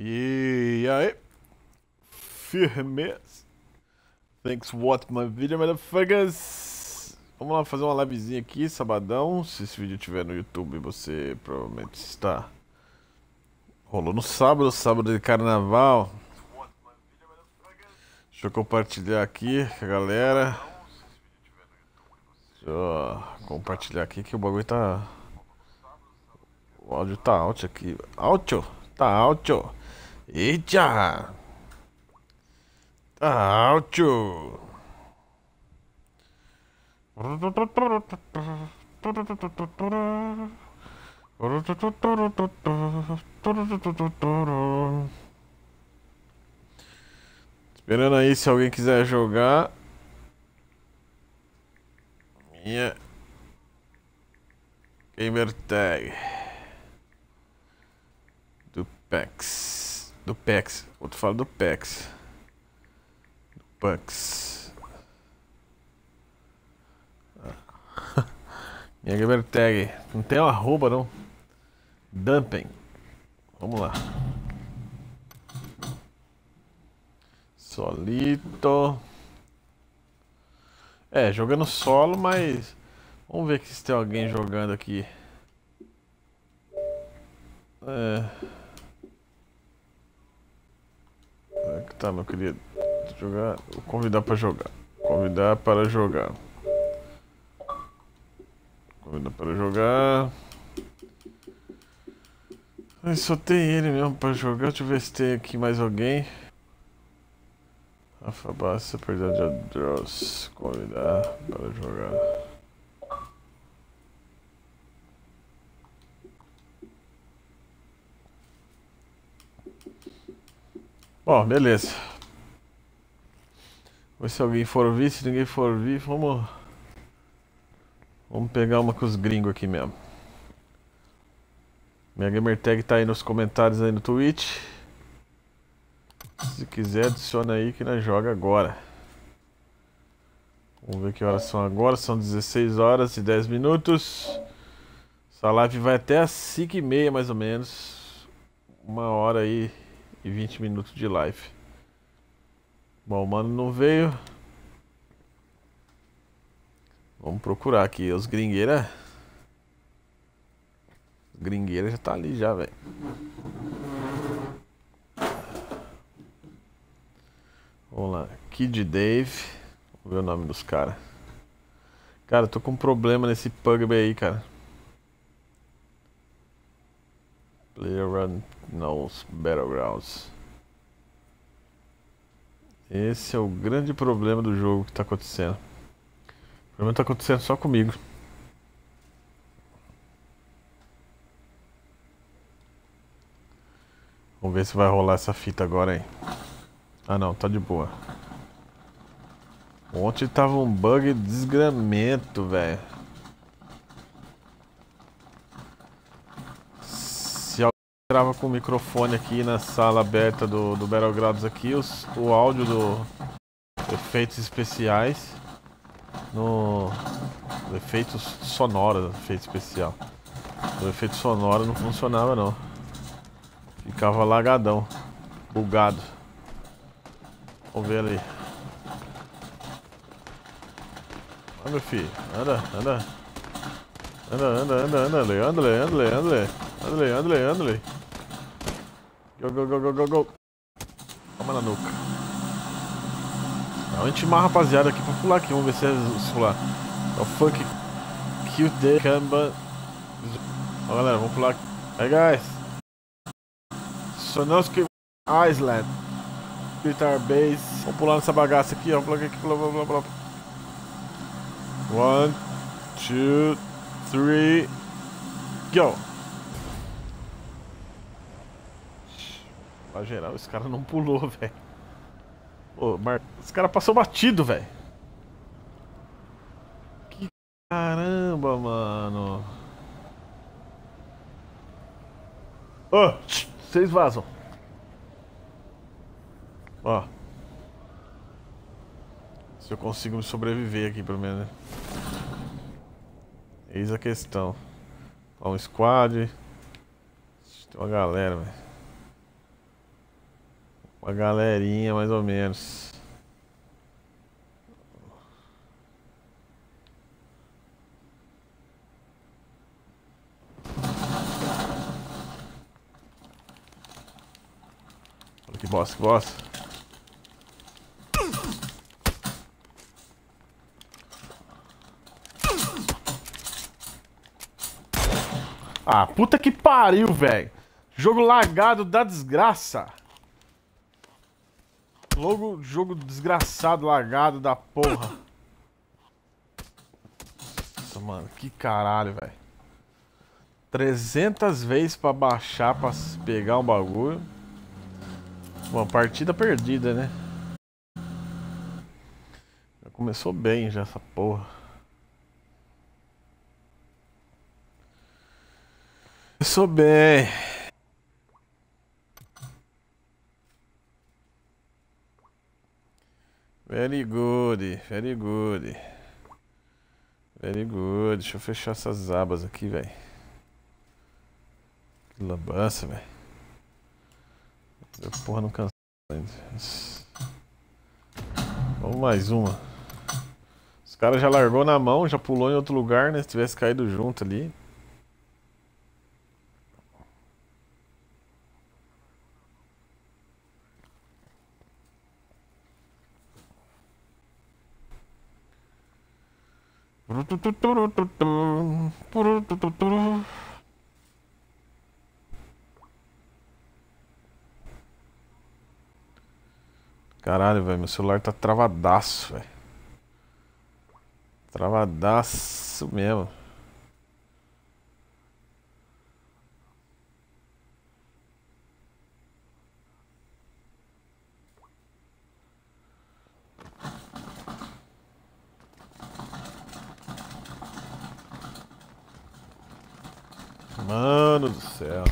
E aí? Firmeza. Thanks for watching my video, motherfuckers. Vamos lá fazer uma livezinha aqui, sabadão. Se esse vídeo estiver no YouTube, você provavelmente está. Rolou no sábado, sábado de carnaval. Deixa eu compartilhar aqui com a galera. Deixa eu compartilhar aqui que o bagulho tá. O áudio tá alto aqui. Alto? Tá alto. Eita! Tá alto. Esperando aí se alguém quiser jogar. Minha gamer tag do PEX. Do PEX. Outro fala do PEX. Do PEX. Minha gamer tag. Não tem uma arroba não. Dumping. Vamos lá. Solito. É, jogando solo, mas... Vamos ver se tem alguém jogando aqui. É... é que tá, meu querido. Jogar... Convidar pra jogar. Convidar para jogar. Convidar para jogar. Mas só tem ele mesmo pra jogar. Deixa eu ver se tem aqui mais alguém. Rafa Bassa, perda de Adros. Convidar para jogar. Bom, beleza. Vamos ver se alguém for vir. Se ninguém for vir, vamos. Vamos pegar uma com os gringos aqui mesmo. Minha gamer tag tá aí nos comentários aí no Twitch. Se quiser, adiciona aí que nós joga agora. Vamos ver que horas são agora. São 16 horas e 10 minutos. Essa live vai até as 5 e meia mais ou menos. Uma hora aí e 20 minutos de live. Bom, o mano não veio. Vamos procurar aqui os gringueiras. Gringueira já tá ali já, velho. Vamos lá. Kid Dave. Vamos ver o nome dos caras. Cara, tô com um problema nesse PUBG aí, cara. Player Knows Battlegrounds. Esse é o grande problema do jogo que tá acontecendo. O problema tá acontecendo só comigo. Vamos ver se vai rolar essa fita agora aí. Ah não, tá de boa. Ontem tava um bug desgramento, velho. Trava com o microfone aqui na sala aberta do, do Battlegrounds aqui, os, o áudio do efeitos especiais no efeitos sonoros, efeito especial. O efeito sonoro não funcionava não. Ficava lagadão. Bugado. Vamos ver ali. Anda, meu filho. Anda, anda. Anda, anda, anda, anda, ali, anda, ali, anda, ali, anda, ali. Anda, ali, anda, ali, anda, ali. Go, go, go, go, go, go. Toma na nuca. Vamos intimar a rapaziada aqui pra pular aqui. Vamos ver se é pular. É o funk cute day, camba. Ó, galera, vamos pular aqui. Hey, guys. Sonoski Island. Guitar Base. Vamos pular nessa bagaça aqui, ó. Pula aqui, pula, pula, pula. One, two, three, go. Pra geral, esse cara não pulou, velho. Ô, Mar... Esse cara passou batido, velho. Que caramba, mano. Ô, oh, vocês vazam. Ó. Se eu consigo sobreviver aqui, pelo menos. Né? Eis a questão. Ó, um squad. Tem uma galera, velho. Uma galerinha, mais ou menos. Que bosta, que bosta. Ah, puta que pariu, velho. Jogo lagado da desgraça. Logo, jogo desgraçado, lagado da porra. Nossa, mano, que caralho, velho. 300 vezes pra baixar, pra pegar um bagulho. Uma partida perdida, né? Já começou bem já essa porra. Começou bem. Very good, very good. Very good. Deixa eu fechar essas abas aqui, velho. Que lambança, velho. Porra, não cansou ainda. Vamos mais uma. Os caras já largou na mão, já pulou em outro lugar, né? Se tivesse caído junto ali. Caralho, velho, meu celular tá travadaço, velho. Travadaço mesmo. Mano do céu.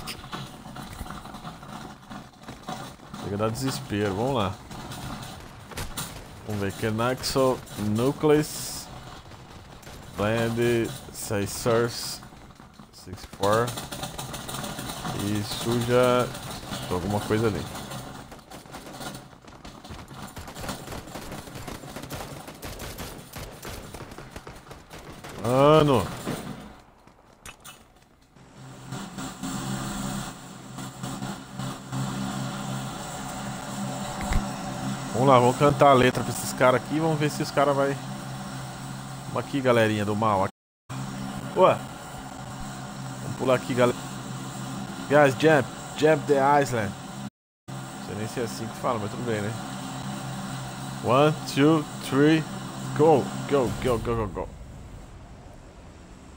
Chega a dar desespero, vamos lá. Vamos ver, Kenaxo Nucleus Land Source 64 E suja alguma coisa ali. Mano! Vamos lá, vamos cantar a letra pra esses caras aqui. Vamos ver se os caras vai. Vamos aqui, galerinha do mal. Ué. Vamos pular aqui, galera. Guys, jump. Jump the island. Não sei nem se é assim que fala, mas tudo bem, né? One, two, three. Go, go, go, go, go, go.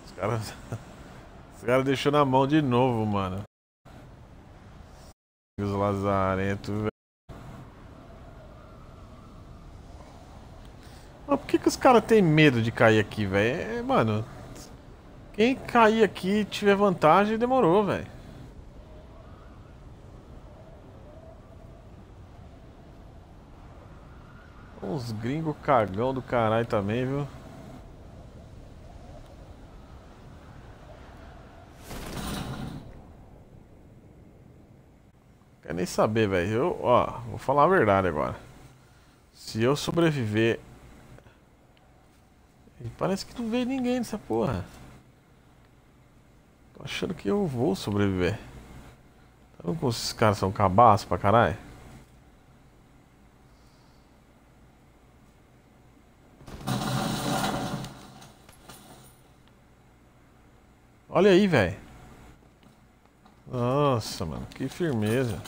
Os caras. Os caras deixou na mão de novo, mano. Os lazarentos, velho. Mas por que, que os caras têm medo de cair aqui, velho? É, mano, quem cair aqui tiver vantagem, demorou, velho. Uns gringos cagão do caralho também, viu? Quer nem saber, velho. Eu, ó, vou falar a verdade agora. Se eu sobreviver parece que não veio ninguém nessa porra. Tô achando que eu vou sobreviver. Tá vendo como esses caras são cabaços pra caralho? Olha aí, velho. Nossa, mano, que firmeza.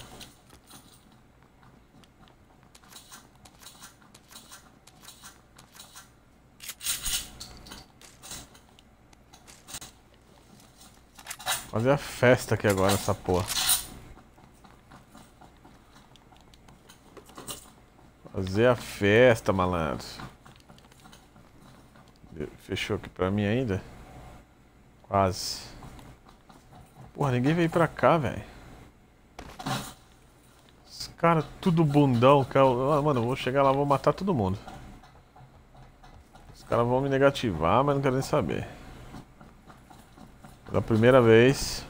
Fazer a festa aqui agora, essa porra. Fazer a festa, malandro. Fechou aqui pra mim ainda? Quase. Porra, ninguém veio pra cá, velho. Os caras tudo bundão. Cara... Ah, mano, vou chegar lá, vou matar todo mundo. Os caras vão me negativar, mas não quero nem saber. Pela primeira vez.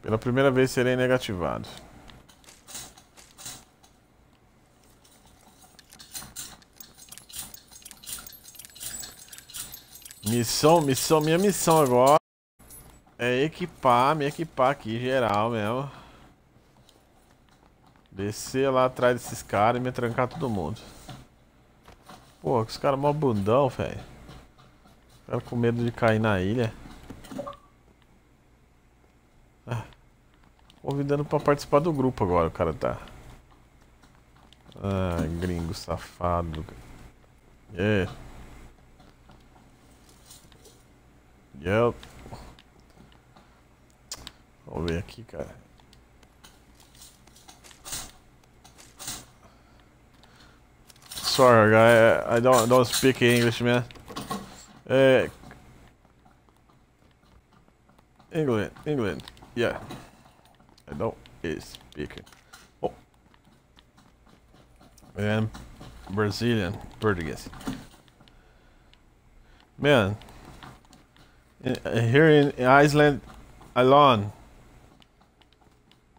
Pela primeira vez serei negativado. Missão, missão, minha missão agora é equipar, me equipar aqui geral mesmo. Descer lá atrás desses caras e me trancar todo mundo. Pô, que os caras mó bundão, velho. Cara com medo de cair na ilha. Ah. Convidando pra participar do grupo agora, o cara tá. Ah, gringo safado. Yeah. Yep. Vamos ver aqui, cara. Sorry, guy. I don't don't speak English, man. Uh, England, England. Yeah. I don't speak. Oh. And Brazilian, Portuguese. Man, Here in Iceland alone.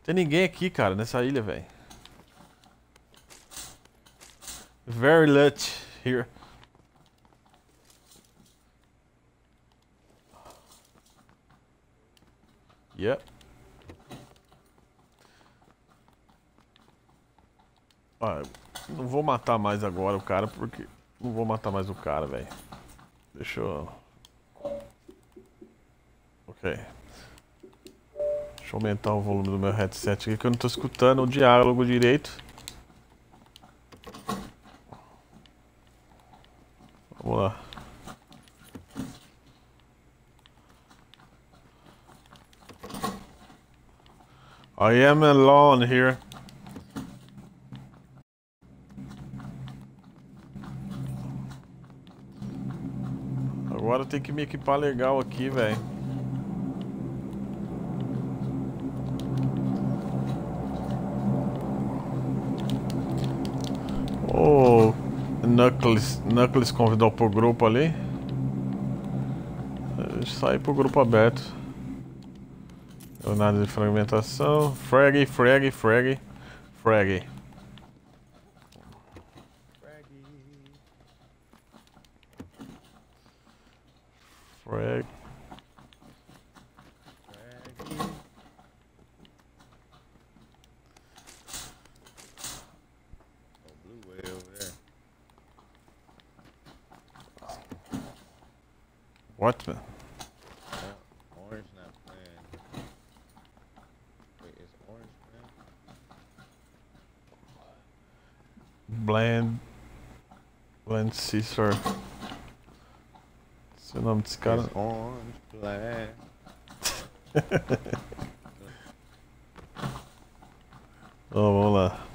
Tem ninguém aqui, cara, nessa ilha, velho. Very lucky here. Yep. Ah, não vou matar mais agora o cara, porque... Não vou matar mais o cara, velho. Deixa eu... Ok. Deixa eu aumentar o volume do meu headset aqui que eu não estou escutando o diálogo direito. Vamos lá. I am alone here. Agora tem que me equipar legal aqui, velho. O Knuckles, Knuckles convidou pro grupo ali. Sair pro grupo aberto. Nada de fragmentação. Frag, frag, frag, frag. Frag. Caesar. Esse é o nome desse cara. Oh, vamos lá.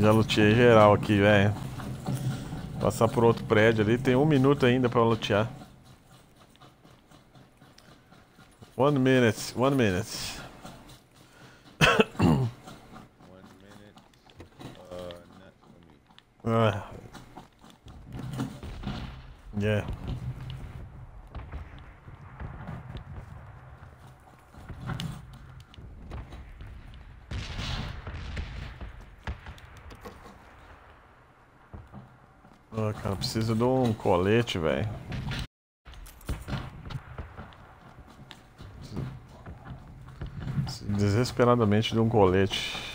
Já lutei geral aqui, velho. Passar por outro prédio ali. Tem um minuto ainda pra lutear. One minute. One minute. One minute. Uh, not for me. Ah. Yeah. Ah, cara, preciso de um colete, velho. Desesperadamente de um colete.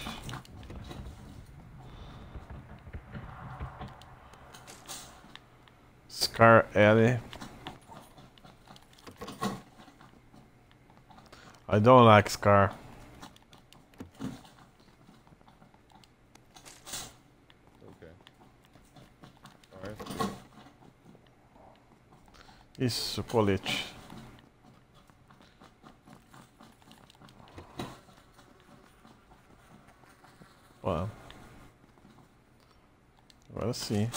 Scar Alley. I don't like Scar. Okay. Isso, colete. Ó. Agora sim.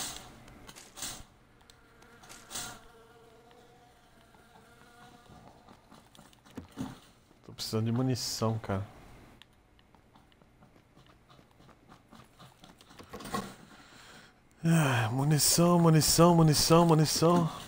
Precisando de munição, cara. Ah, munição, munição, munição, munição.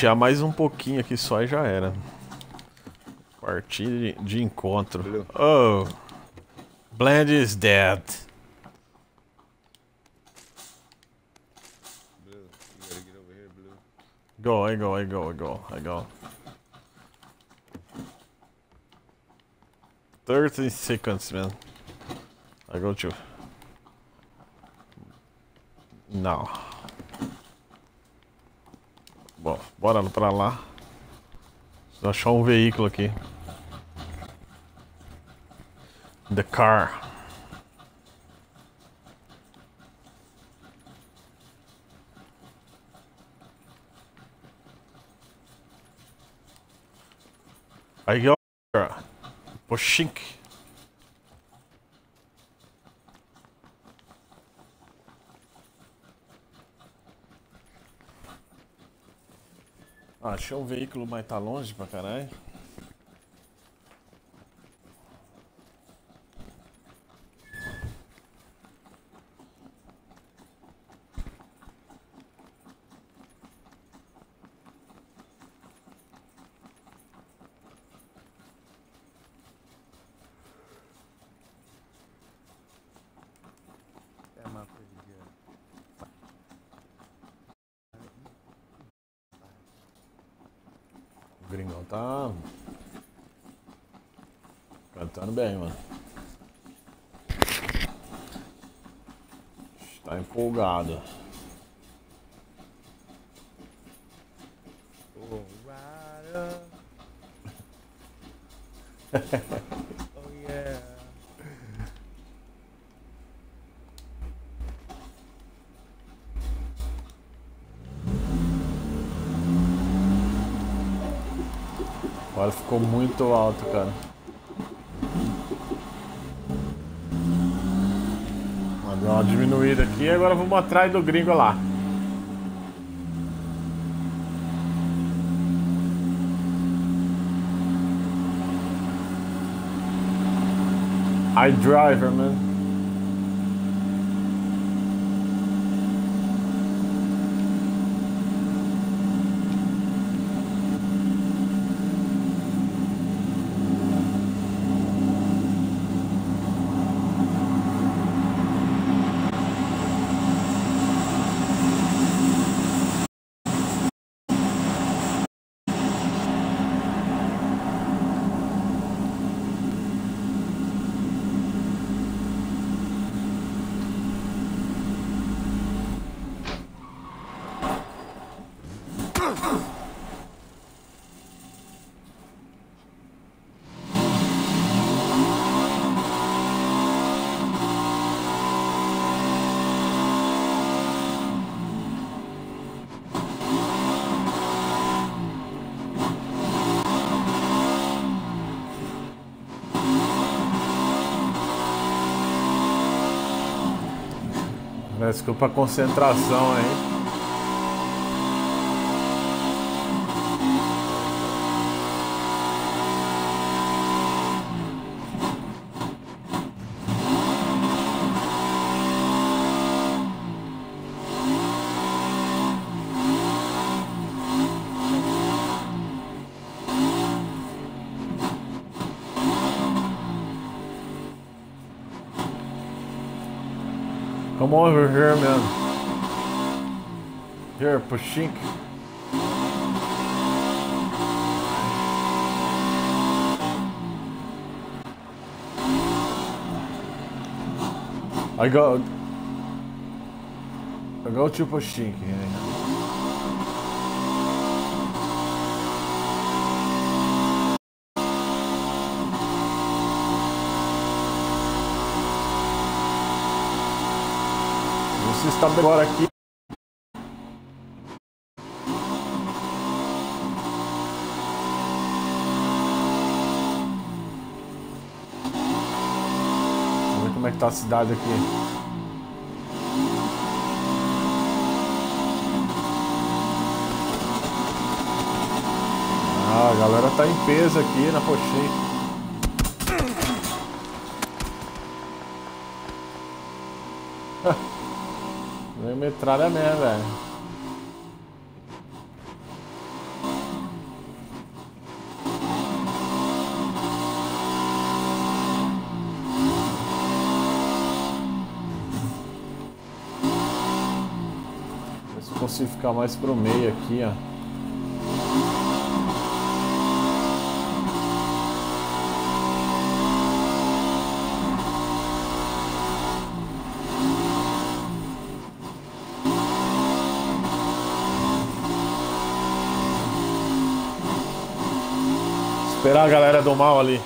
Lutear mais um pouquinho aqui só e já era. Partida de, de encontro. Blue. Oh. Bland is dead. Blue, you gotta get over here, Blue. Go, I go, I go, I go, I go. 30 seconds, man. I go to. Não. Bom, bora pra lá. Preciso achar um veículo aqui. The car. Aí, ó. Pochink. Achei um veículo, mas tá longe pra caralho. O gringão tá. Cantando bem, mano. Tá empolgado. Oh, rider. oh yeah. Agora ficou muito alto, cara. Vamos dar uma diminuída aqui e agora vamos atrás do gringo lá. I driver, man. Desculpa a concentração aí. Come over here, man. Here, Pashink. I go. I go to Pashink. Você está agora aqui. tá a cidade aqui. Ah, a galera tá em peso aqui na Pochim. Vem metralha mesmo, velho. Consigo ficar mais pro meio aqui, ó. Esperar a galera do mal ali.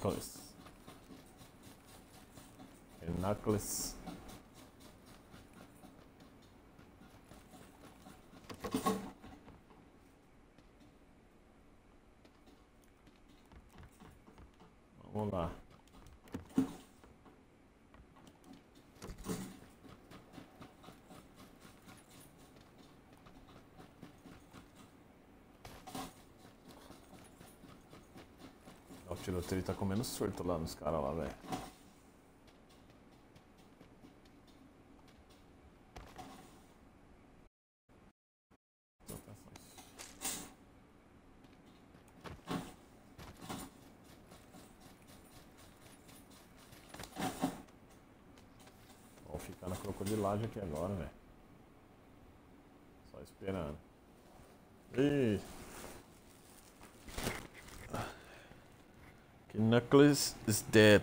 Knuckles. Knuckles. Vamos lá. O tiroteio tá comendo surto lá nos caras lá, velho. Vou ficar na crocodilagem aqui agora, velho. Is dead.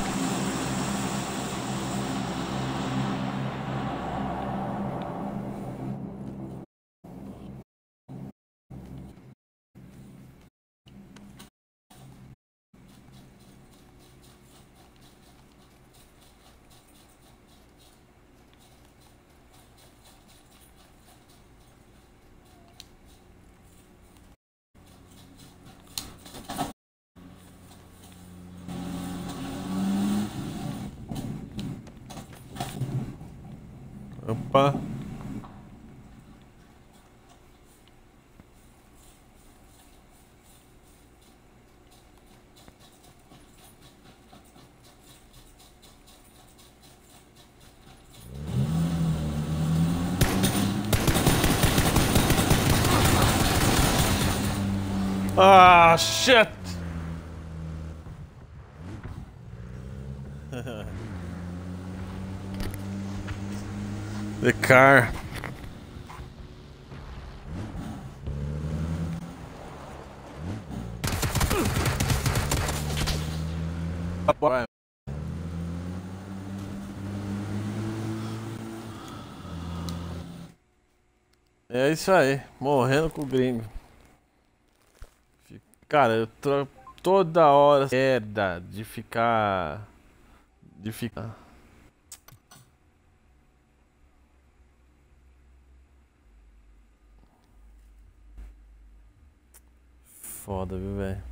Shit. The car. É isso aí, morrendo com o gringo. Cara, eu tô toda hora merda de ficar de ficar Foda, viu, velho?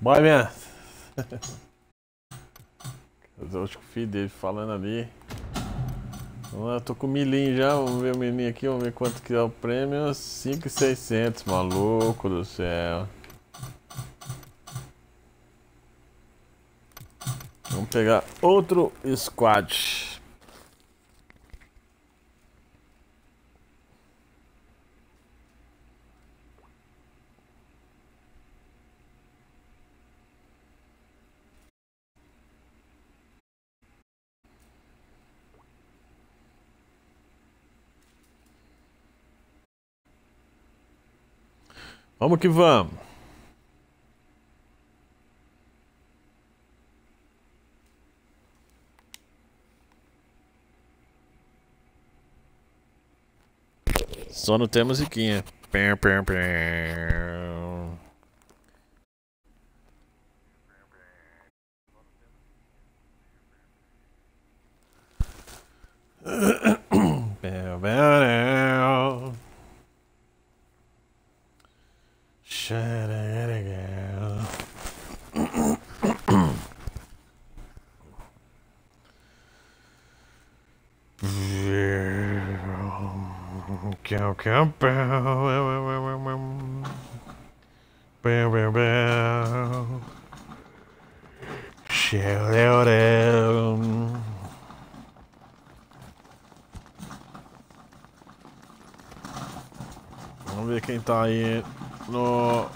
Bora, minha. Eu acho que o filho dele falando ali. Vamos lá, eu tô com milhinho já, vamos ver o milhinho aqui, vamos ver quanto que é o prêmio. 5,600, maluco do céu. Vamos pegar outro squad. Vamos que vamos. Só não tem musiquinha. Pim. Bam, bam, Shut it again. Cow, cow, bow, bow. Shout out, out. Vamos ver quem tá aí no.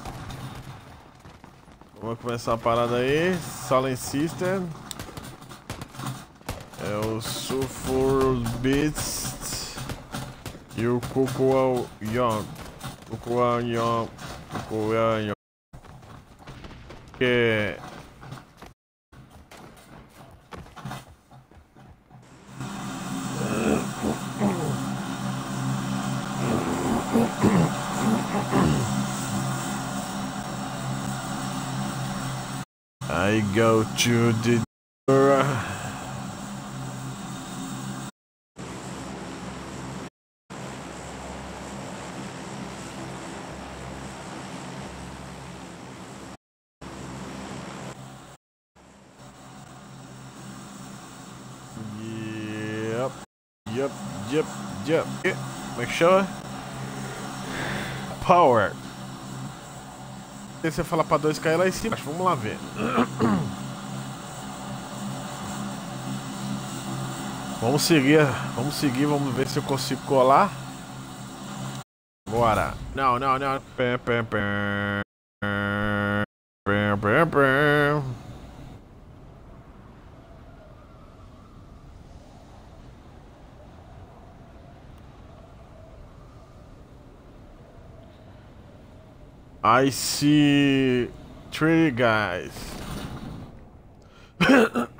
Vamos começar a parada aí. Silent System. É o Sulfur Beast e o Cocoa Young. Cocoa Young. Cocoa Young. Que I go to the door. Yep, yep, yep, yep. Yeah. Make sure. Power. E você fala pra dois cair lá em cima. Vamos lá ver. Vamos seguir, vamos seguir, vamos ver se eu consigo colar. Bora. Não, não, não. Pé, pé, pé. Pé, pé, pé. I see three guys.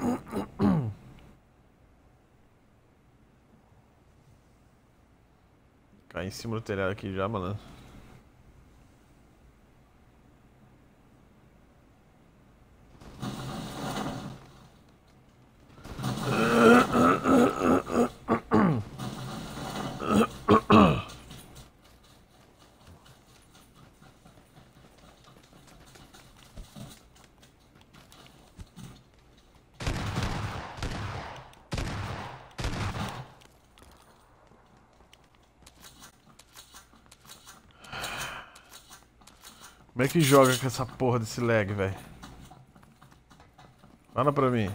em cima do telhado aqui já, mano. Como é que joga com essa porra desse lag, velho? Fala pra mim.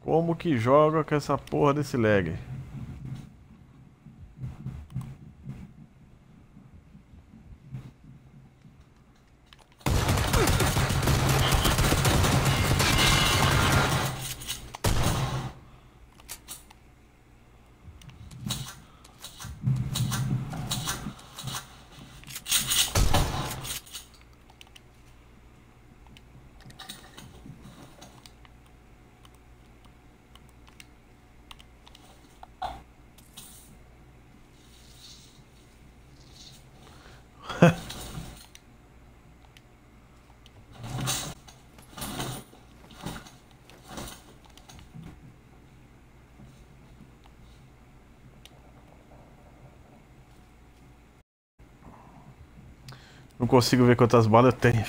Como que joga com essa porra desse lag? Não consigo ver quantas balas eu tenho.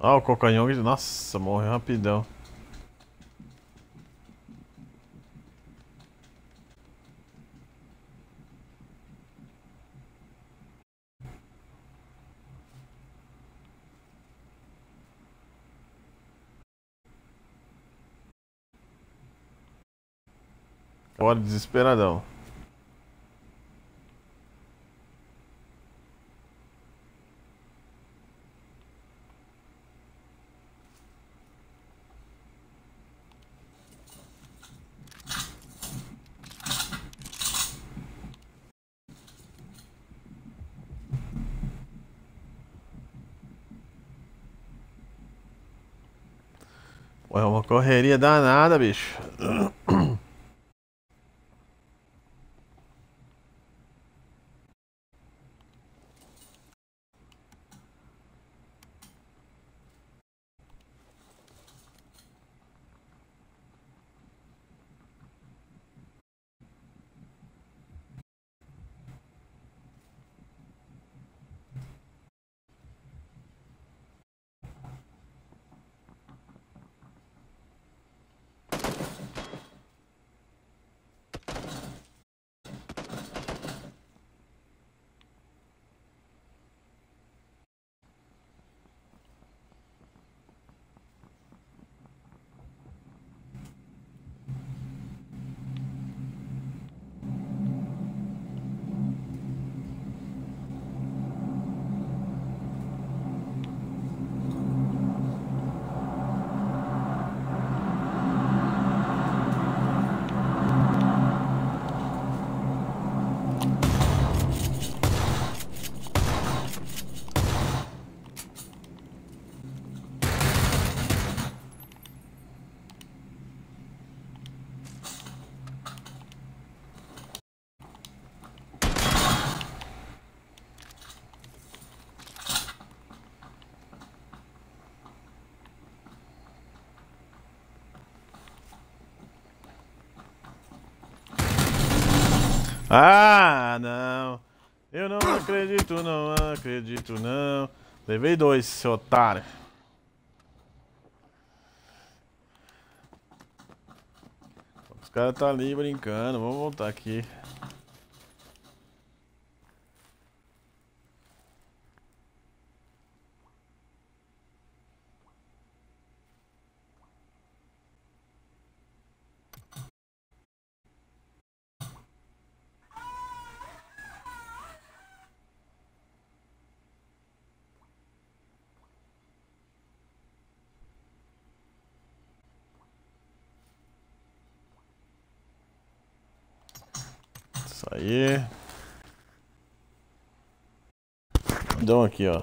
Ah, o Cocanyong, nossa, morreu rapidão. Bora, desesperadão. É uma correria danada, bicho. Ah, não. Eu não acredito, não acredito, não. Levei dois, seu otário. Os caras tá ali brincando. Vamos voltar aqui. Isso Dão aqui, ó.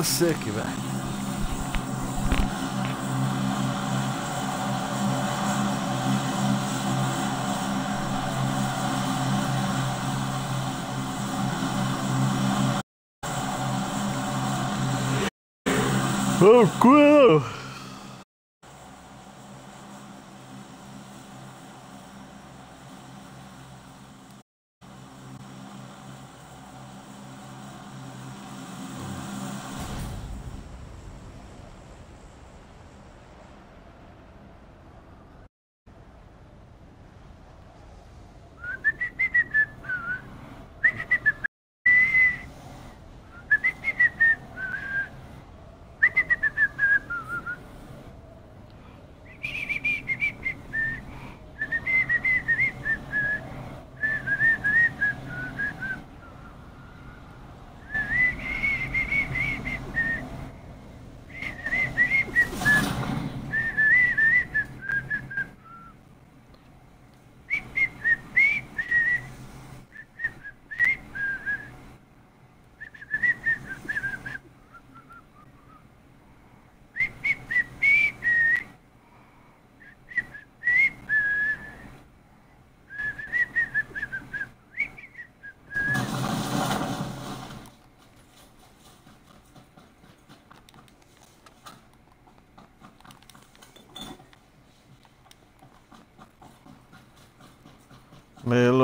Ah, cansei aqui, velho. Oh, cu!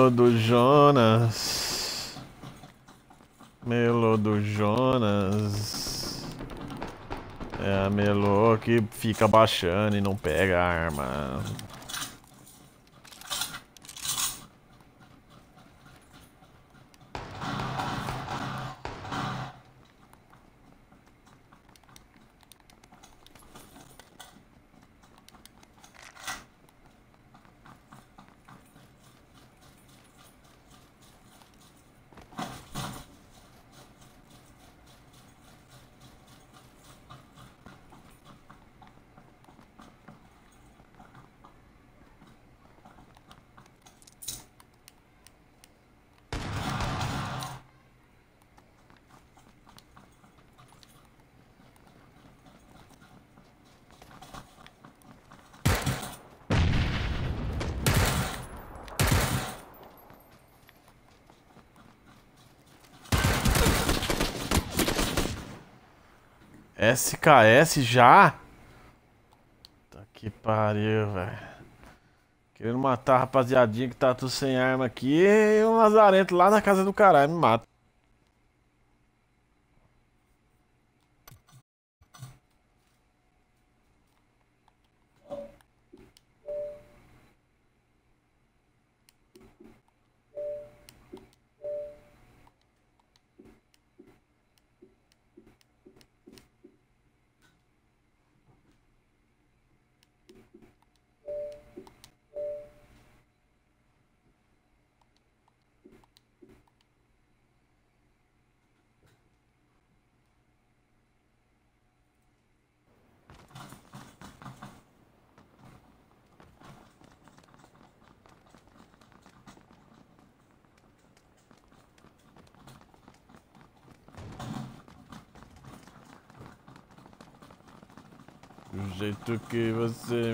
Melo do Jonas. Melo do Jonas. É a Melo que fica baixando e não pega a arma. SKS já? Tá que pariu, velho. Querendo matar a rapaziadinha que tá tudo sem arma aqui e o Lazarento lá na casa do caralho me mata. Do jeito que você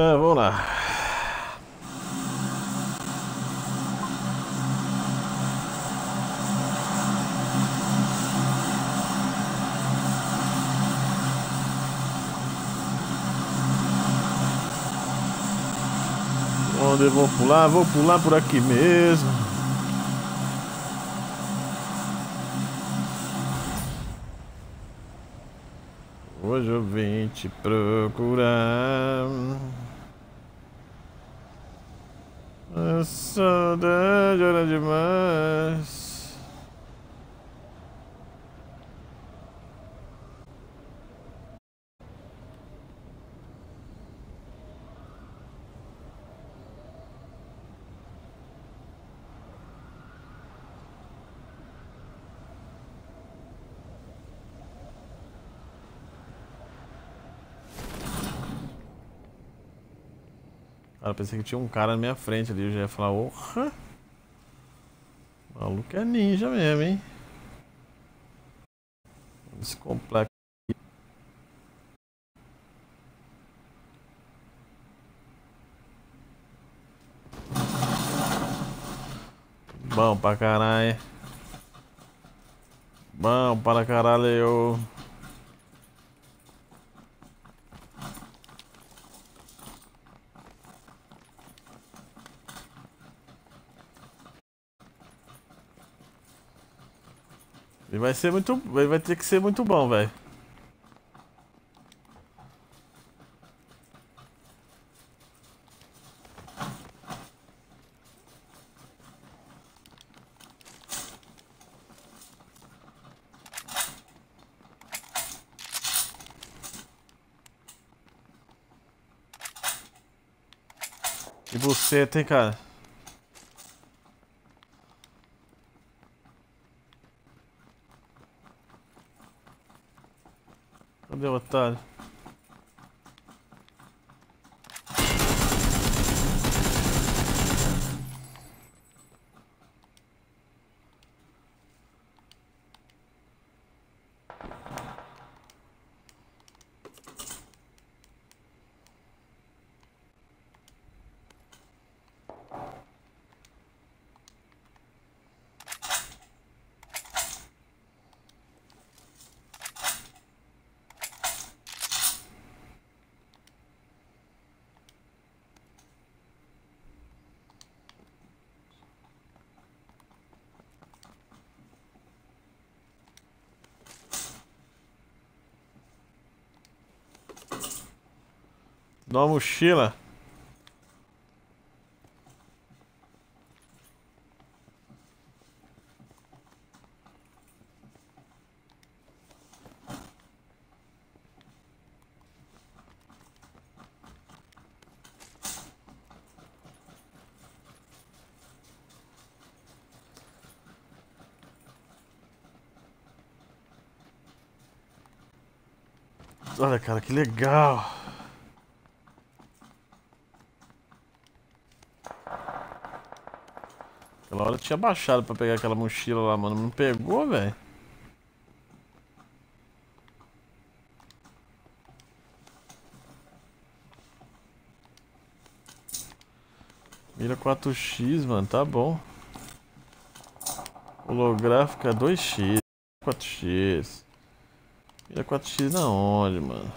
Ah, vamos lá. Onde eu vou pular? Vou pular por aqui mesmo. Hoje eu vim te procurar. A saudade era demais. Cara, pensei que tinha um cara na minha frente ali. Eu já ia falar, orra. O maluco é ninja mesmo, hein? Esse complexo. Bom pra caralho. Bom para caralho. Ele vai ser muito. Ele vai ter que ser muito bom, velho. E você tem, cara? Cadê o otário? Uma mochila. Olha, cara, que legal. Aquela hora eu tinha baixado pra pegar aquela mochila lá, mano. Não pegou, velho. Mira 4x, mano, tá bom. Holográfica 2x, 4x. Mira 4x na onde, mano?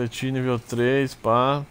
Coletinho nível 3, pá.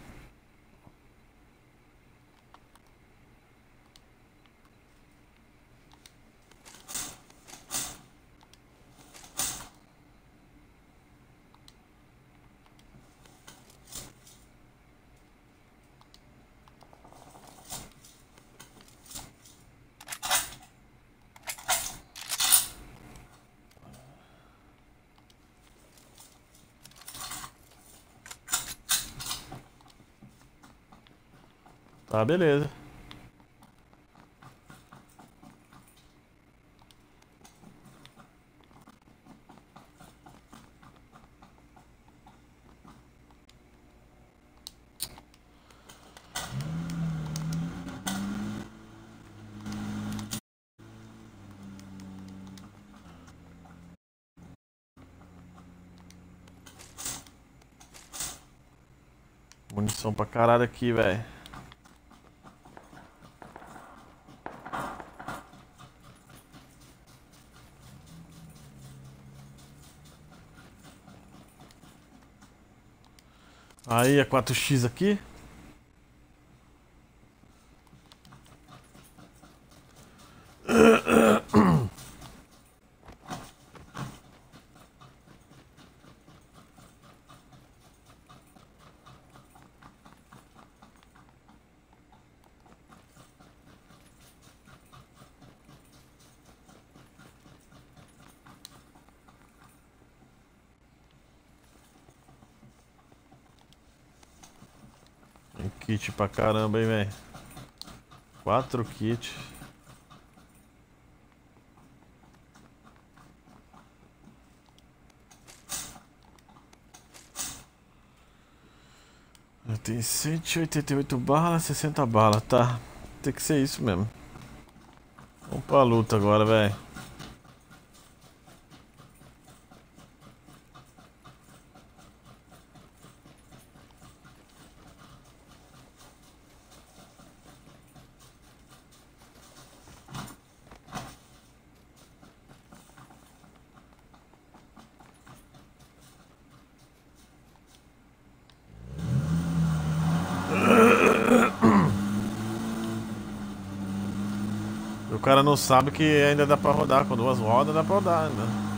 Tá, beleza. Munição pra caralho aqui, velho. Aí a 4x aqui. Kits pra caramba, hein, velho. Quatro kits. Tenho 188 balas, 60 balas, tá? Tem que ser isso mesmo. Vamos pra luta agora, velho. O cara não sabe que ainda dá pra rodar. Com duas rodas dá pra rodar ainda.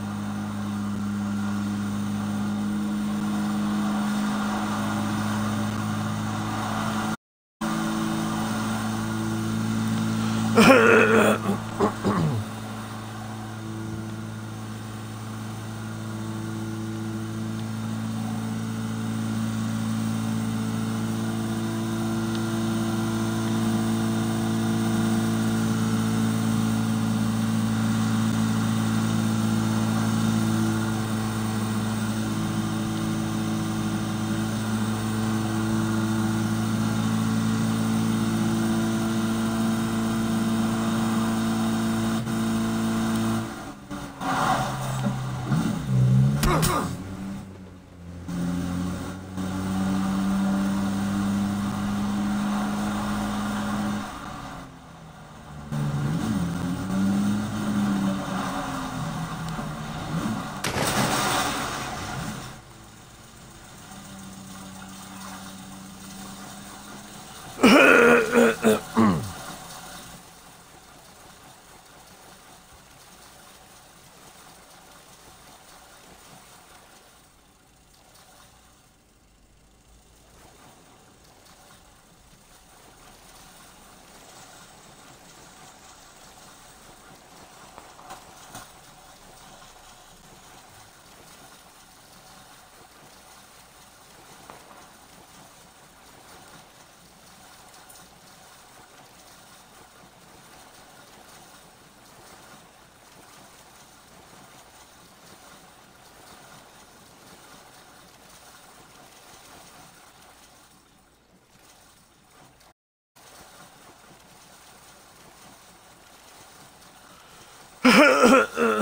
uh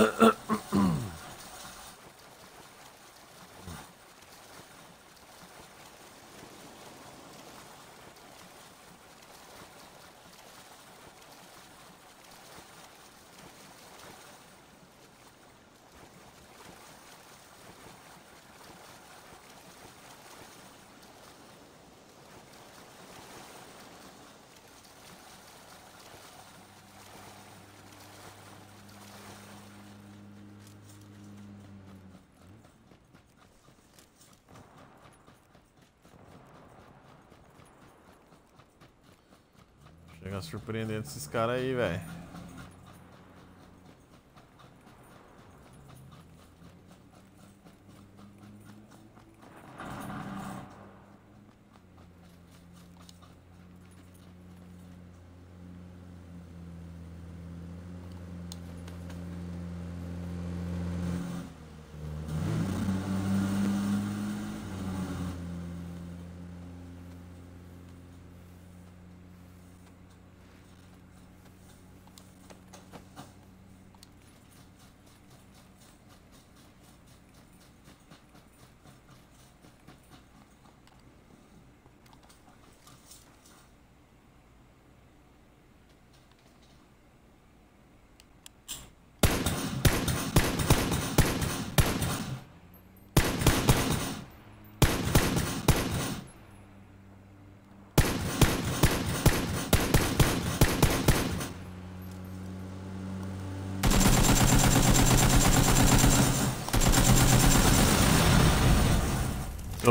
Chega surpreendendo esses caras aí, velho.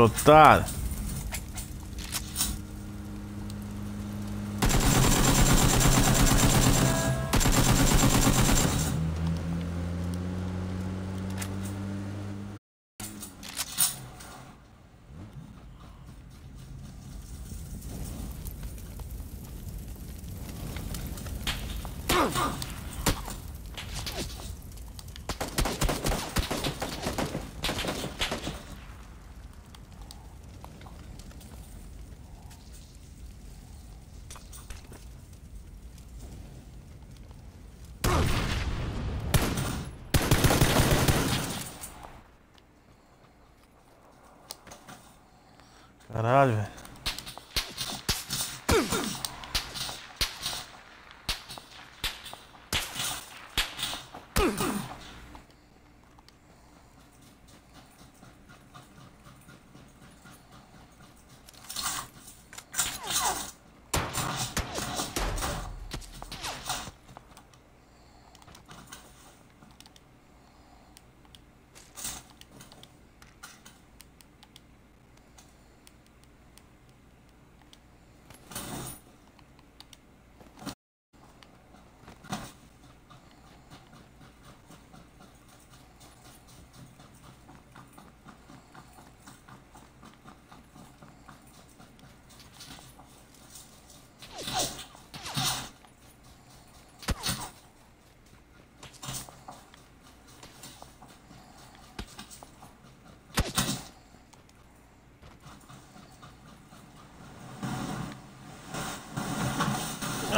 Otário. Caralho, velho.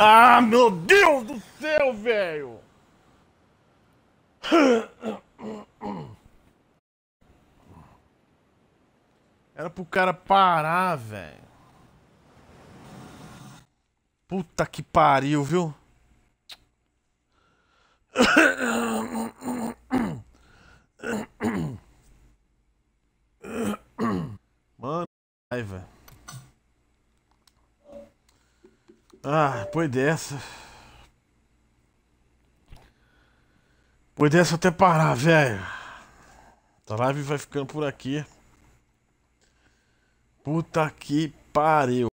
Ah, meu Deus do céu, velho! Era pro cara parar, velho. Puta que pariu, viu? Mano, ai, velho. Ah, depois dessa. Depois dessa até parar, velho. A live vai ficando por aqui. Puta que pariu.